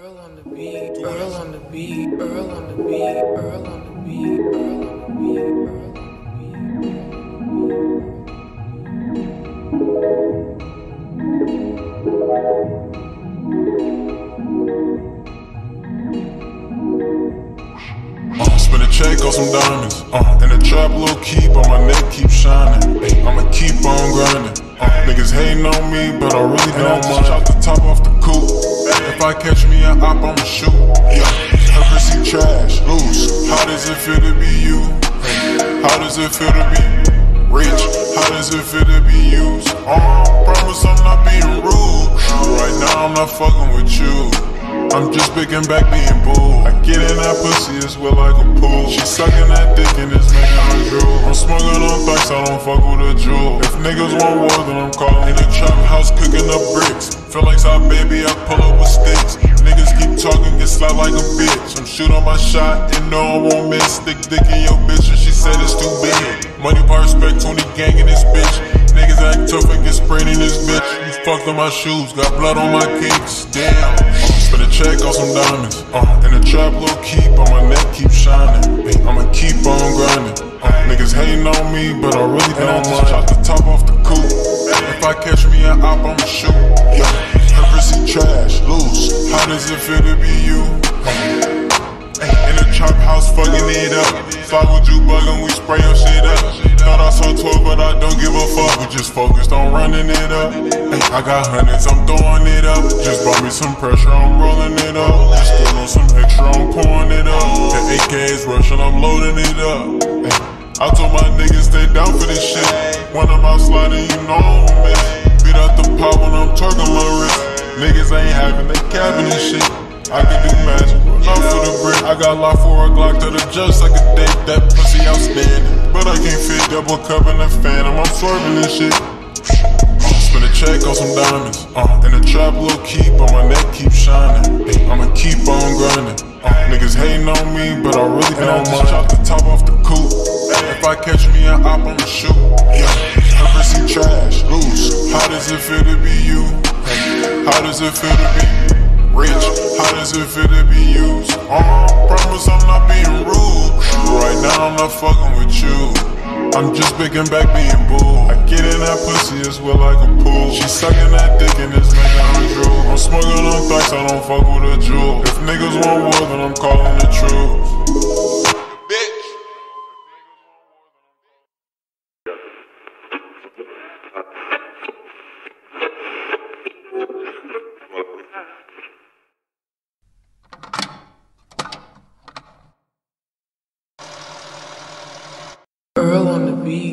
Earl on the beat, Earl on the beat, Earl on the beat, Earl on the beat, Earl on the beat, Earl on the beat. Uh, spin a check on some diamonds. Uh, in the trap, little keep on my neck, keep shining. I'ma keep on grinding. Niggas hating on me, but I really don't mind. Chop the top off the coupe. If I catch me a op, I'ma shoot. Yeah, her pussy trash, loose. How does it feel to be you? How does it feel to be rich? How does it feel to be used? Uh, promise I'm not being rude. Right now I'm not fucking with you. I'm just picking back being bull. I get in that pussy, it's wet like a pool. She sucking that dick and it's fuck with a jewel. If niggas want war, then I'm calling in the trap house cooking up bricks. Feel like side baby, I pull up with sticks. Niggas keep talking, get slapped like a bitch. I'm shoot on my shot and no I won't miss. Stick dick in your bitch and she said it's too big. Money, power, respect, 20 gang in this bitch. Niggas act tough and get sprayed in this bitch. You fucked on my shoes, got blood on my kicks. Damn. Spin a check on some diamonds. Uh, in the trap, little keep on my neck, keep shining. I'ma keep on grinding. Niggas hating on me, but I really don't mind. Chop the top off the coupe. If I catch me a op, I'ma shoot. Yeah, her trash, loose. How does it feel to be you? In the trap house, fucking it up. Fuck with you bugging, we spray your shit up. Thought I saw 12, but I don't give a fuck. We just focused on running it up. I got hundreds, I'm throwing it up. Just brought me some pressure, I'm rolling it up. Just put on some extra, I'm pouring it up. The AK is rushing, I'm loading it up. I told my niggas stay down for this shit. When I'm out sliding, you know I'm miss. Beat out the pop when I'm twerking my wrist. Niggas ain't having capping this shit. I can do magic, not for the brick. I got locked for a Glock to the judge like a date. That pussy outstanding, but I can't fit double cup in the phantom. I'm swerving this shit. Check on some diamonds. Uh, in the trap, little keep on my neck, keep shining. Ay, I'ma keep on grinding. Uh, niggas hating on me, but I really don't mind. Chop the top off the coupe. If I catch me a op, I'ma shoot. Yeah, her pussy trash, loose. How does it feel to be you? Hey, How does it feel to be rich? How does it feel to be used? Uh, picking back being bull. I get in that pussy, it's wet like a pool. She sucking that dick and it's making her drool. I'm smoking on thikes, I don't fuck with a jewel. If niggas want war, then I'm calling the truth.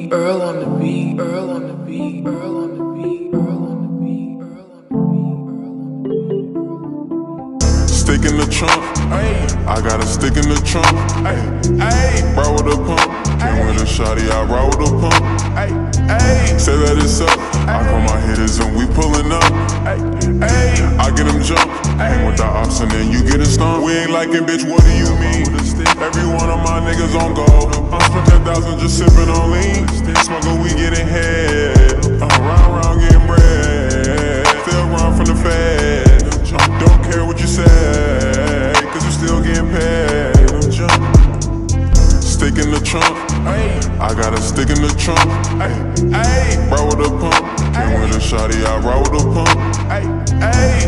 Beat, Earl on the beat, Earl on the beat, Earl on the beat, Earl on the beat, Earl on the beat, Earl on the beat. Stick in the trunk, I got a stick in the trunk. Ride with a pump, came with a shotty, I ride with a pump. Say that it's up, I call my hitters and we pulling up. I get them jump, hang with the ops and then you get a stomp. We ain't liking, bitch, what do you mean? Every one of my niggas on go. I'm Stick in the trunk, I got a stick in the trunk. Ride with a pump, came with a shotty, I ride with a pump.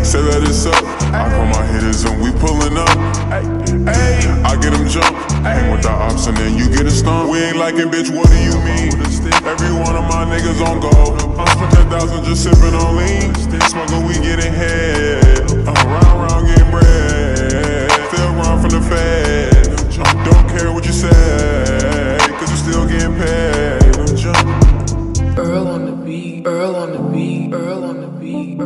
Say that it's up, I call my hitters and we pulling up. I get them jump, hang with the ops and then you get a stomp. We ain't liking, bitch, what do you mean? Every one of my niggas on go. I'm spent 10,000 just sipping on lean. Smoking, we getting head. Stick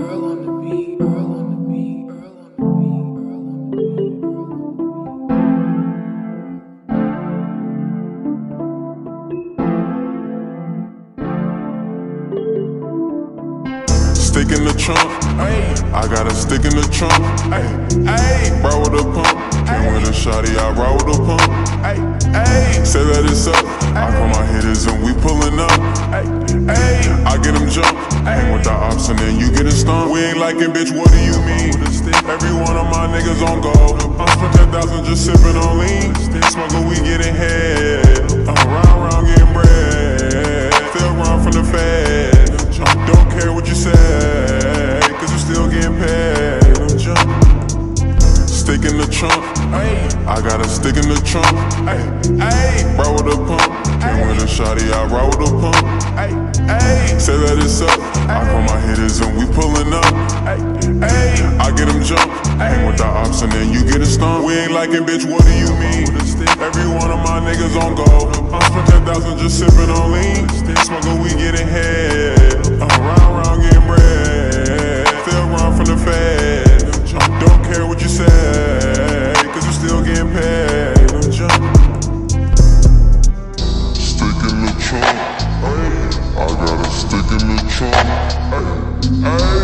in the trunk, I got a stick in the trunk. Ride with a pump, Came with a shotty, I ride with a pump. Ay, ay. Say that it's up. I call my hitters and we pulling up. Ay, ay. I get them jump. Hang with the ops and then you a stump. We ain't liking, bitch, what do you mean? Every one of my niggas on go. I spent ten thousand just sipping on lean. Smuggle, we getting head. Got a stick in the trunk. Ride with a pump. Came with a shotty, I ride with a pump. Say that it's up. I call my hitters and we pulling up. I get them jump. Hang with the ops and then you get a stump. We ain't liking, bitch, what do you mean? Every one of my niggas on go. I spent 10,000 just sipping on lean. Smoking, we getting head. I'm round, round getting bread. Hey.